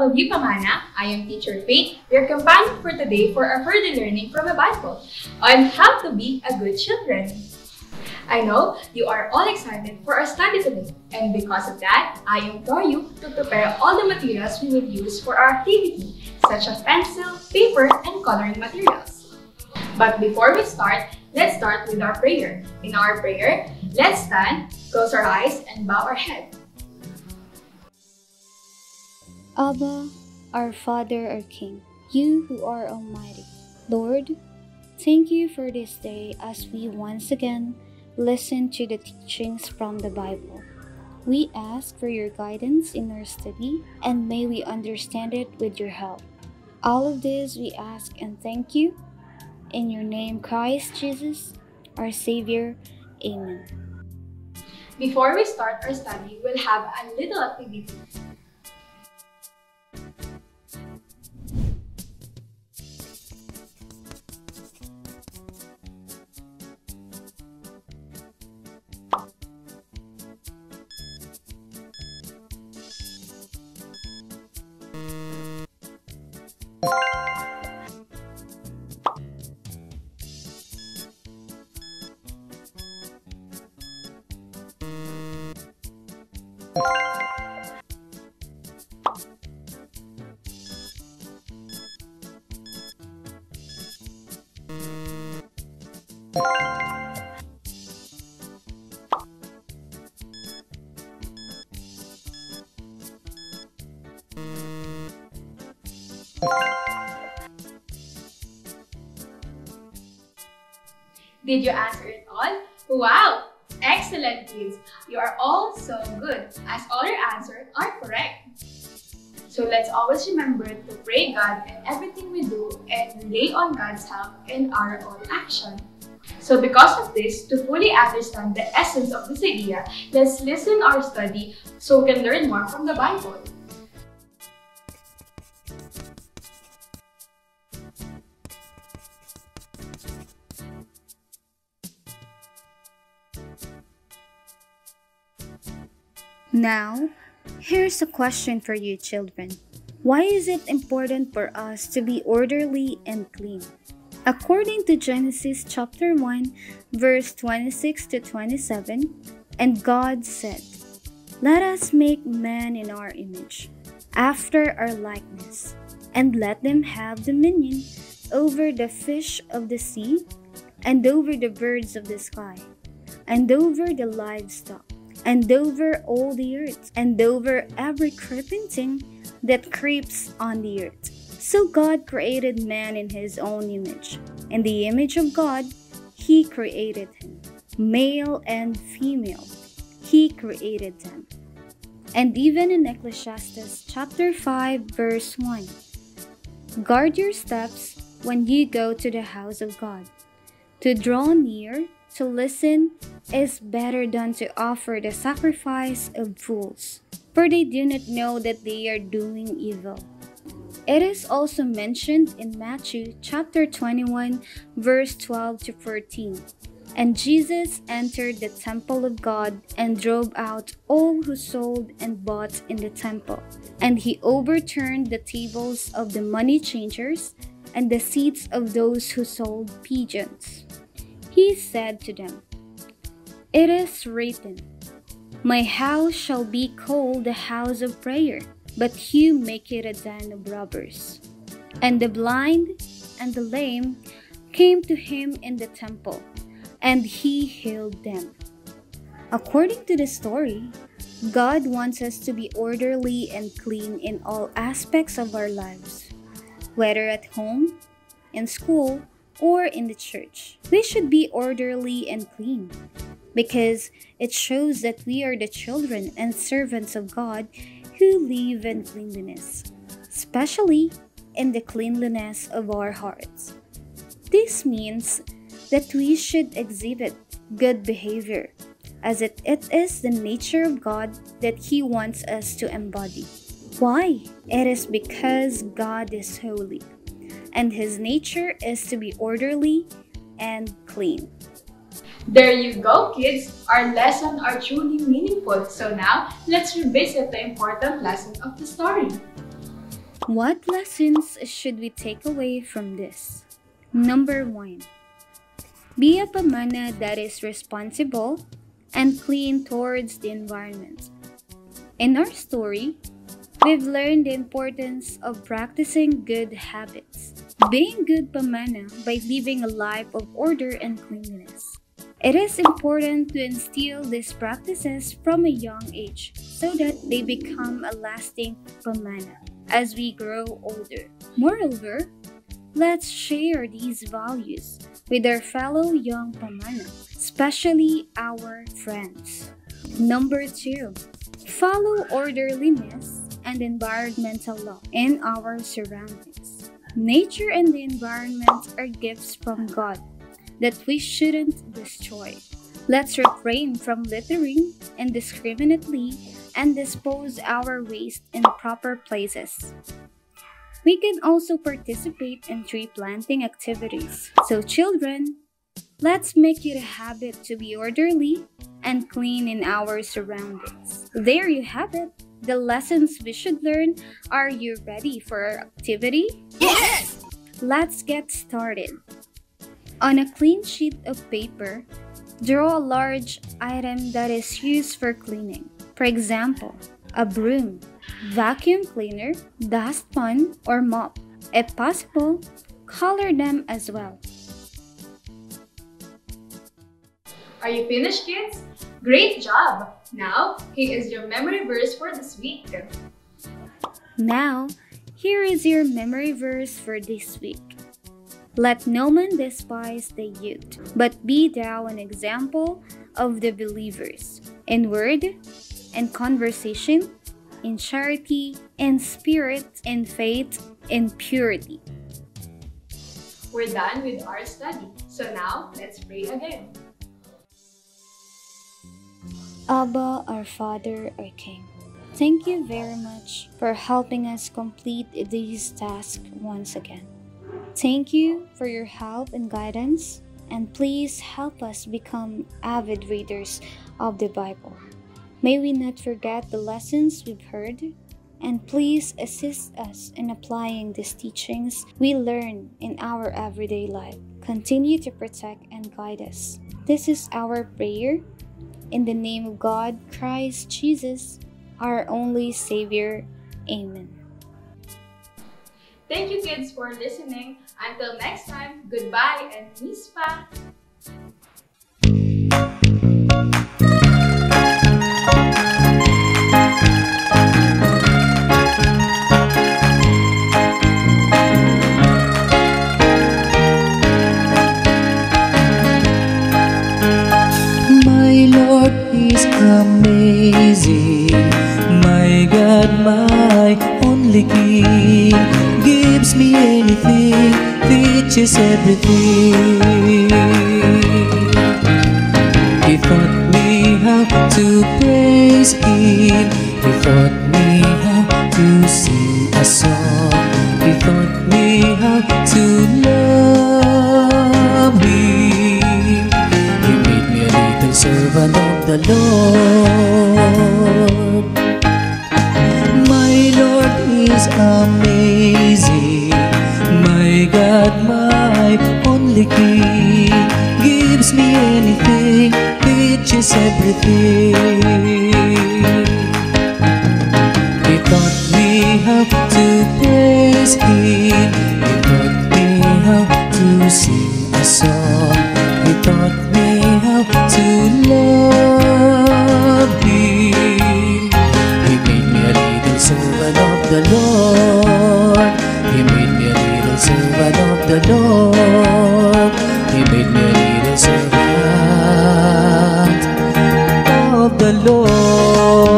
Ologi Pamana. I am Teacher Faith, your companion for today for our further learning from the Bible on how to be a good children. I know you are all excited for our study today, and because of that, I implore you to prepare all the materials we will use for our activity, such as pencil, paper, and coloring materials. But before we start, let's start with our prayer. In our prayer, let's stand, close our eyes, and bow our head. Abba, our Father, our King, you who are Almighty, Lord, thank you for this day as we once again listen to the teachings from the Bible. We ask for your guidance in our study and may we understand it with your help. All of this we ask and thank you. In your name, Christ Jesus, our Savior. Amen. Before we start our study, we'll have a little activity. Did you answer it all? Wow! Excellent, kids! You are all so good, as all your answers are correct. So let's always remember to pray God in everything we do and rely on God's help in our own action. So because of this, to fully understand the essence of this idea, let's listen our study so we can learn more from the Bible. Now, here's a question for you, children. Why is it important for us to be orderly and clean? According to Genesis chapter 1, verse 26 to 27, and God said, Let us make man in our image, after our likeness, and let them have dominion over the fish of the sea, and over the birds of the sky, and over the livestock and over all the earth, and over every creeping thing that creeps on the earth. So God created man in his own image. In the image of God, he created him. Male and female, he created them. And even in Ecclesiastes chapter 5 verse 1, guard your steps when you go to the house of God, to draw near to listen is better than to offer the sacrifice of fools, for they do not know that they are doing evil. It is also mentioned in Matthew chapter 21 verse 12 to 14. And Jesus entered the temple of God and drove out all who sold and bought in the temple. And he overturned the tables of the money changers and the seats of those who sold pigeons. He said to them, It is written, My house shall be called the house of prayer, but you make it a den of robbers. And the blind and the lame came to him in the temple, and he healed them. According to the story, God wants us to be orderly and clean in all aspects of our lives, whether at home, in school, or in the church. We should be orderly and clean because it shows that we are the children and servants of God who live in cleanliness, especially in the cleanliness of our hearts. This means that we should exhibit good behavior, as it, it is the nature of God that He wants us to embody. Why? It is because God is holy and his nature is to be orderly and clean. There you go, kids! Our lessons are truly meaningful. So now, let's revisit the important lesson of the story. What lessons should we take away from this? Number one, be a pamana that is responsible and clean towards the environment. In our story, we've learned the importance of practicing good habits, being good pamana ah, by living a life of order and cleanliness. It is important to instill these practices from a young age so that they become a lasting pamana ah, as we grow older. Moreover, let's share these values with our fellow young pamana, ah, especially our friends. Number two, follow orderliness and environmental law in our surroundings. Nature and the environment are gifts from God that we shouldn't destroy. Let's refrain from littering indiscriminately and dispose our waste in proper places. We can also participate in tree planting activities. So children, let's make it a habit to be orderly and clean in our surroundings. There you have it. The lessons we should learn. Are you ready for our activity? Yes! Let's get started. On a clean sheet of paper, draw a large item that is used for cleaning. For example, a broom, vacuum cleaner, dustpan, or mop. If possible, color them as well. Are you finished, kids? Great job! Now, here is your memory verse for this week. Now, here is your memory verse for this week. Let no man despise the youth, but be thou an example of the believers in word, and conversation, in charity, in spirit, in faith, in purity. We're done with our study. So now, let's pray again. Abba, our Father, our King. Thank you very much for helping us complete these tasks once again. Thank you for your help and guidance, and please help us become avid readers of the Bible. May we not forget the lessons we've heard, and please assist us in applying these teachings we learn in our everyday life. Continue to protect and guide us. This is our prayer. In the name of God, Christ Jesus, our only Savior. Amen. Thank you, kids, for listening. Until next time, goodbye and Mizpah! King, gives me anything, teaches everything. He taught me how to praise Him. He taught me how to sing a song. He taught me how to love Him. He made me a little servant of the Lord. Anything, me is everything. He taught me how to praise Him. He taught me how to sing a song. He taught me how to love Him. He made me a little servant of the Lord. He made me a little servant of the Lord. Hello.